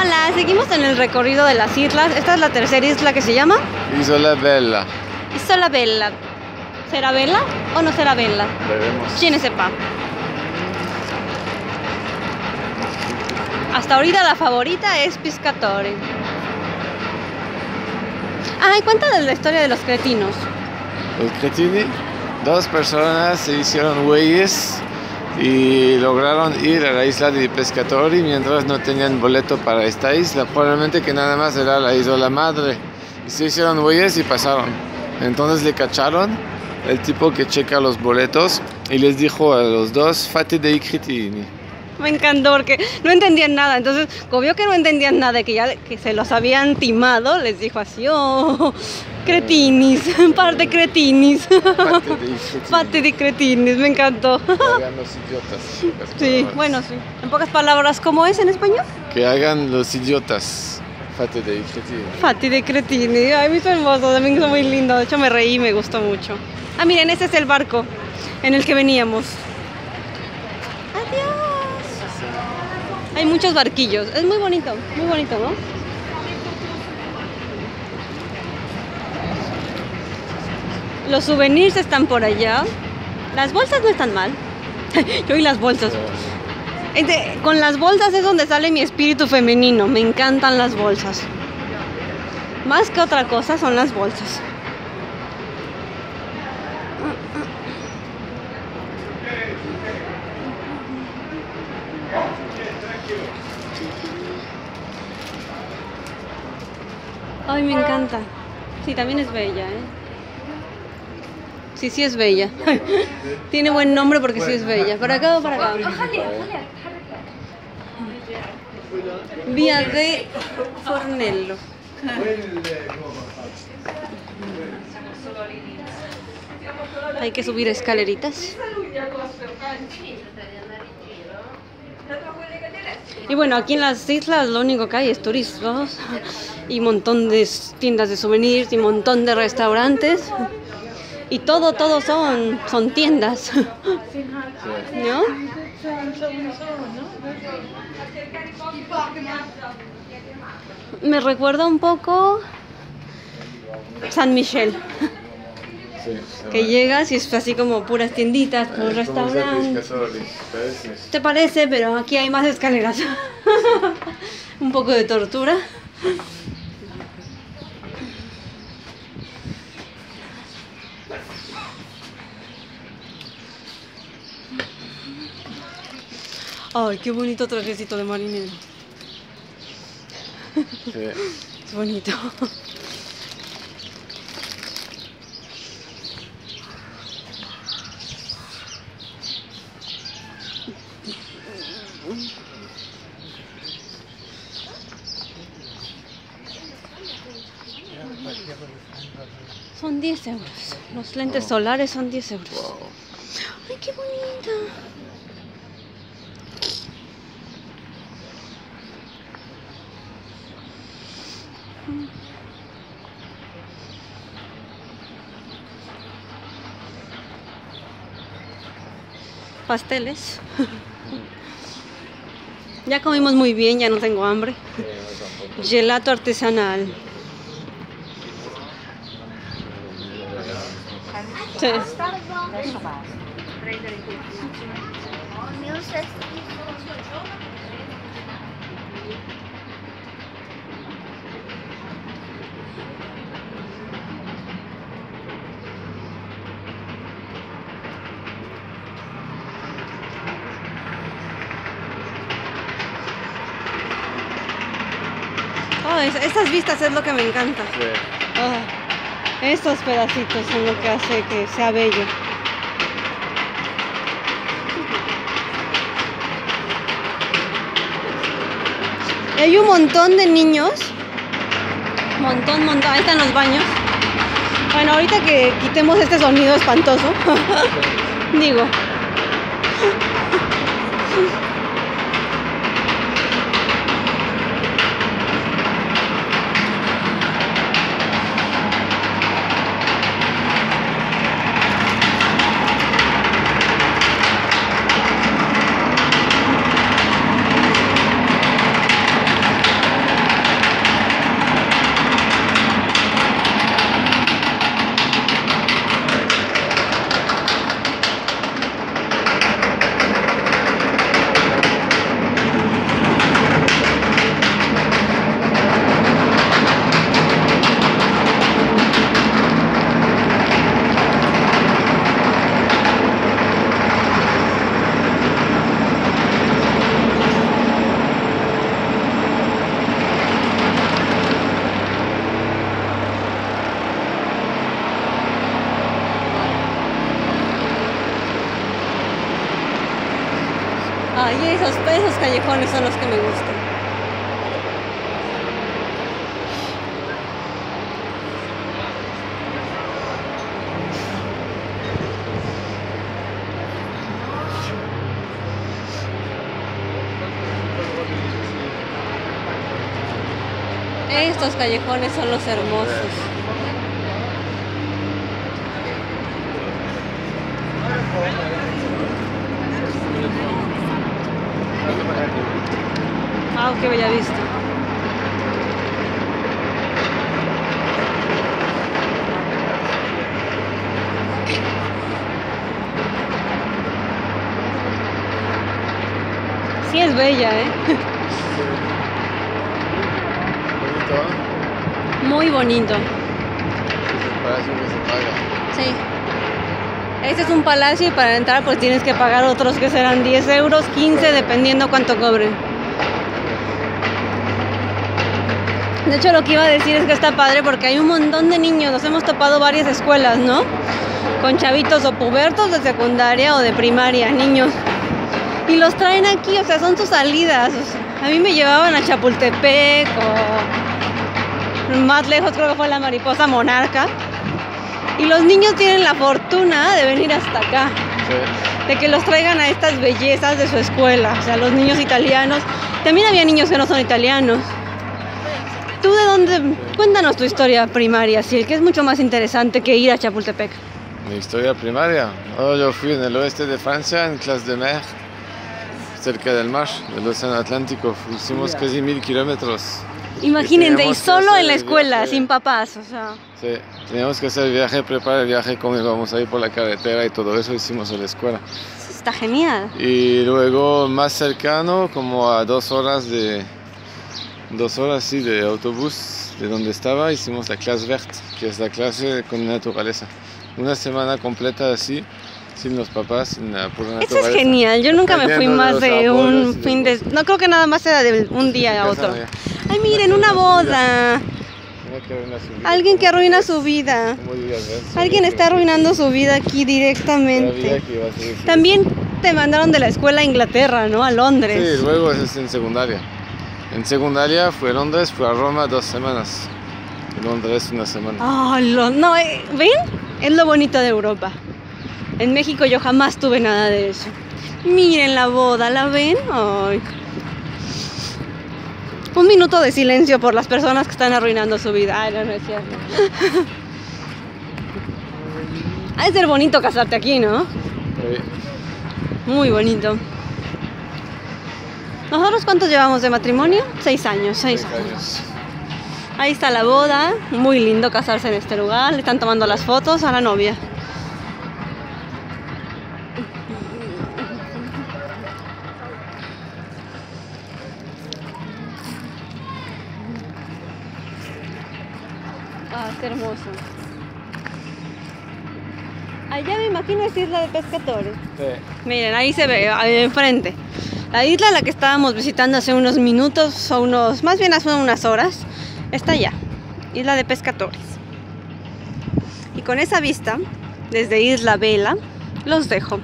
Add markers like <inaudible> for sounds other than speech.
Hola, seguimos en el recorrido de las islas. Esta es la tercera isla que se llama Isola Bella. Isola Bella. ¿Será Bella o no será Bella? Veremos. ¿Quién sepa? Hasta ahorita la favorita es Piscatore. Ay, cuenta de la historia de los cretinos. Los cretini, dos personas se hicieron güeyes y lograron ir a la isla de Pescatori mientras no tenían boleto para esta isla. Probablemente que nada más era la isla madre. Y se hicieron güeyes y pasaron. Entonces le cacharon el tipo que checa los boletos y les dijo a los dos, fate dei cretini. <laughs> Me encantó porque no entendían nada. Entonces, como vio que no entendían nada, que ya que se los habían timado, les dijo así, oh, cretinis, <laughs> parte cretinis. Fate dei <laughs> cretini. Fate de cretinis, me encantó. Que hagan los idiotas. Sí, palabras. bueno, sí. En pocas palabras, ¿cómo es en español? Que hagan los idiotas. Fate dei cretini. Fati de Cretini. Ay, me hizo hermoso, también hizo muy lindo. De hecho, me reí me gustó mucho. Ah, miren, ese es el barco en el que veníamos. Hay muchos barquillos. Es muy bonito, muy bonito, ¿no? Los souvenirs están por allá. Las bolsas no están mal. <laughs> Yo y las bolsas. Este, con las bolsas es donde sale mi espíritu femenino. Me encantan las bolsas. Más que otra cosa son las bolsas. Ay, me encanta. Sí, también es bella, ¿eh? Sí, sí es bella. <laughs> Tiene buen nombre porque sí es bella. ¿Para acá o para acá? Vía de Fornello. Hay que subir escaleritas. Y bueno, aquí en las islas lo único que hay es turistas y montón de tiendas de souvenirs y montón de restaurantes. Y todo, todo son, son tiendas. <laughs> ¿No? Me recuerda un poco San Michel, Sí, <laughs> que llegas y es así como puras tienditas, puros restaurantes. ¿Te parece? Pero aquí hay más escaleras. <laughs> un poco de tortura. Ay, qué bonito trajecito de marinero. Sí. Es bonito. Son 10 euros. Los lentes solares son 10 euros. Wow. ¡Ay, qué bonita! Pasteles. Ya comimos muy bien, ya no tengo hambre. Gelato artesanal. Sí. Es- esas vistas es lo que me encanta. Sí. Ah, estos pedacitos son lo que hace que sea bello. Hay un montón de niños. Montón, montón. Ahí están los baños. Bueno, ahorita que quitemos este sonido espantoso. <laughs> digo. Esos callejones son los que me gustan. Estos callejones son los hermosos. Wow, qué bella vista. Sí es bella, ¿eh? Bonito, <laughs> ¿eh? Muy bonito. Sí. Este es un palacio y para entrar pues tienes que pagar otros que serán 10 euros, 15, dependiendo cuánto cobren. De hecho lo que iba a decir es que está padre porque hay un montón de niños, nos hemos topado varias escuelas, ¿no? Con chavitos o pubertos de secundaria o de primaria, niños. Y los traen aquí, o sea, son sus salidas. a mí me llevaban a Chapultepec o más lejos creo que fue la mariposa monarca. Y los niños tienen la fortuna de venir hasta acá, de que los traigan a estas bellezas de su escuela, o sea, los niños italianos. También había niños que no son italianos. ¿Tú de dónde? Cuéntanos tu historia primaria, sí, que es mucho más interesante que ir a Chapultepec. Mi historia primaria. Oh, yo fui en el oeste de Francia, en Classe de Mer, cerca del mar, del océano Atlántico. Hicimos casi mil kilómetros. Imagínate, y que solo en la el escuela, viaje. sin papás, o sea. Sí, teníamos que hacer viaje, preparar el viaje, cómo íbamos a ir por la carretera y todo eso hicimos en la escuela. Está genial. Y luego más cercano, como a dos horas de dos horas sí, de autobús de donde estaba, hicimos la clase verte, que es la clase con naturaleza. Una semana completa así, sin los papás, sin la pura Eso naturaleza. es genial. Yo nunca me fui más de un fin de. No creo que nada más era de un día a otro. Ay, miren, una boda. Alguien que arruina su vida. Alguien está arruinando su vida aquí directamente. También te mandaron de la escuela a Inglaterra, ¿no? A Londres. Sí, luego es en secundaria. En secundaria fui a Londres, fui a Roma dos semanas. En Londres una semana. Ah, lo- no, eh, ¿ven? Es lo bonito de Europa. En México yo jamás tuve nada de eso. Miren la boda, ¿la ven? Ay. Un minuto de silencio por las personas que están arruinando su vida. Ay, no, no es cierto. <laughs> Ha de ser bonito casarte aquí, ¿no? Sí. Muy bonito. ¿Nosotros cuántos llevamos de matrimonio? Seis años, seis Seis años. años. Ahí está la boda, muy lindo casarse en este lugar, le están tomando las fotos a la novia. Ah, qué hermoso. Allá me imagino es isla de pescadores. Sí. Miren, ahí se ve, ahí enfrente. La isla a la que estábamos visitando hace unos minutos, o unos, más bien hace unas horas, está allá. Isla de Pescadores. Y con esa vista, desde Isla Vela, los dejo.